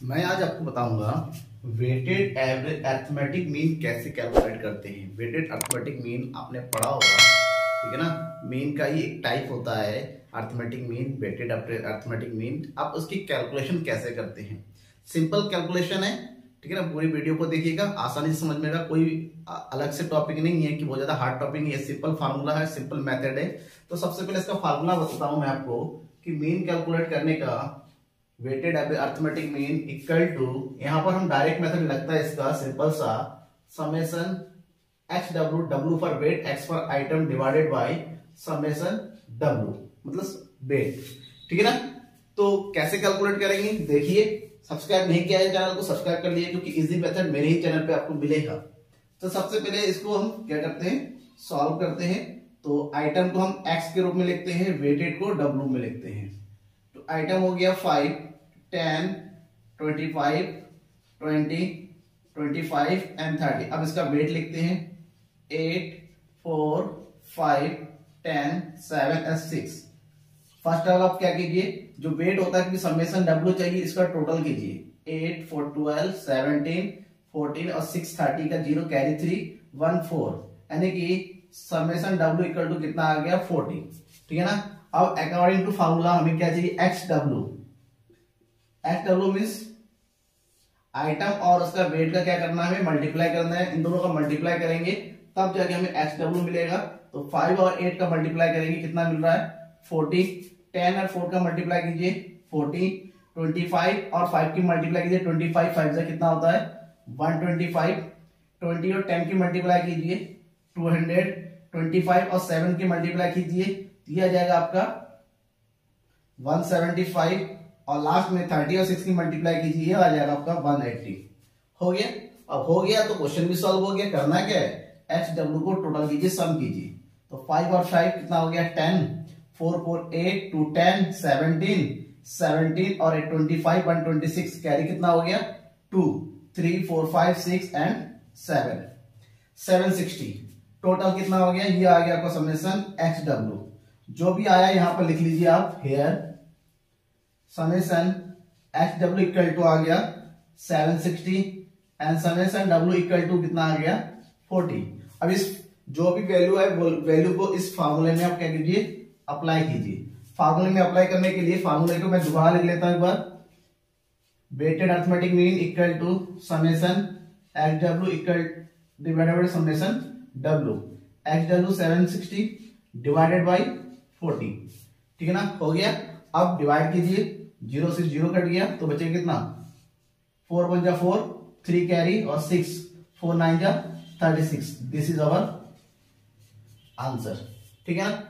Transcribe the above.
मैं आज आपको बताऊँगा वेटेड एवरेज अर्थमेटिक मीन कैसे कैलकुलेट करते हैं। वेटेड अर्थमेटिक मीन आपने पढ़ा होगा, ठीक है ना? मीन का ही एक टाइप होता है arithmetic mean weighted arithmetic mean आप उसकी कैलकुलेशन कैसे करते हैं? सिंपल कैलकुलेशन है, ठीक है ना? पूरी वीडियो को देखिएगा, आसानी से समझ में आएगा कोई अलग से टॉपिक नहीं है कि बहुत ज़्यादा हार्ड टॉपिक नहीं है। सिंपल फार्मूला है सिंपल मेथड है। तो सबसे पहले इसका फार्मूला बताता हूँ मैं आपको कि मीन कैलकुलेट करने का weighted arithmetic mean equal to यहाँ पर हम डायरेक्ट मेथड लगता है इसका सिंपल सा summation H W W for weight X for item divided by summation W मतलब वेट ठीक है ना? तो कैसे कैलकुलेट करेंगे? देखिए सब्सक्राइब नहीं किया है चैनल को सब्सक्राइब कर लिए क्योंकि इजी मेथड मेरे ही चैनल पे आपको मिलेगा। तो सबसे पहले इसको हम क्या करते हैं? सॉल्व करते हैं। तो आइटम को हम एक्स के रूप में लिखते हैं वेटेड को डब्ल्यू में लिखते हैं। तो आइटम हो गया five ten twenty five twenty twenty five and thirty अब इसका वेट लिखते हैं. Eight four five ten seven and six first of आप क्या कीजिए? जो वेट होता है कि समेसन डब्ल्यू चाहिए, इसका टोटल कीजिए. Eight four twelve seventeen fourteen और सिक्स थर्टी का zero carry three one four यानी कि समेसन डब्ल्यू इक्वल टू कितना आ गया? फोर्टी ठीक है ना? अब अकॉर्डिंग टू फॉर्मूला हमें क्या चाहिए? X W H W means item और उसका वेट का क्या करना है मल्टीप्लाई करना है। इन दोनों का मल्टीप्लाई करेंगे, तब जाके हमें एक्स डब्ल्यू मिलेगा। तो फाइव और एट का मल्टीप्लाई करेंगे, कितना मिल रहा है? फोर्टी टेन और फोर का मल्टीप्लाई कीजिए फोर्टी ट्वेंटी फाइव और फाइव की मल्टीप्लाई कीजिए ट्वेंटी फाइव फाइव से कितना होता है? वन ट्वेंटी फाइव ट्वेंटी और टेन की मल्टीप्लाई कीजिए टू हंड्रेड ट्वेंटी फाइव और सेवन की मल्टीप्लाई कीजिए, दिया जाएगा आपका वन सेवेंटी फाइव और लास्ट में थर्टी और सिक्स की मल्टीप्लाई कीजिए, आ जाएगा आपका वन एट्टी हो गया? अब हो गया तो क्वेश्चन भी सॉल्व हो गया, करना क्या है? एच डब्ल्यू को टोटल कीजिए सम कीजिए। तो फाइव और फाइव कितना हो गया? Ten four four eight two ten seventeen seventeen और eight twenty five one twenty six carry कितना हो गया? Two three four five six and seven seven sixty total कितना हो गया? ये आ गया आपका समेसन एच डब्ल्यू जो भी आया, यहाँ पर लिख लीजिए आप here summation H W equal to आ गया 760 and summation W equal to कितना आ गया 40 अब इस, जो भी वैल्यू है वैल्यू को इस फार्मूले में आप क्या कीजिए? अप्लाई कीजिए. फार्मूले में अप्लाई करने के लिए फार्मूले को मैं दोबारा लिख लेता हूँ एक बार. Weighted arithmetic mean equal to summation H W equal divided by summation W H W seven sixty divided by forty ठीक है ना? हो गया? अब डिवाइड कीजिए. ज़ीरो से ज़ीरो कट गया तो बचे कितना? फोर वन जा फोर थ्री कैरी और सिक्स फोर नाइन जा thirty six this is our answer ठीक है ना?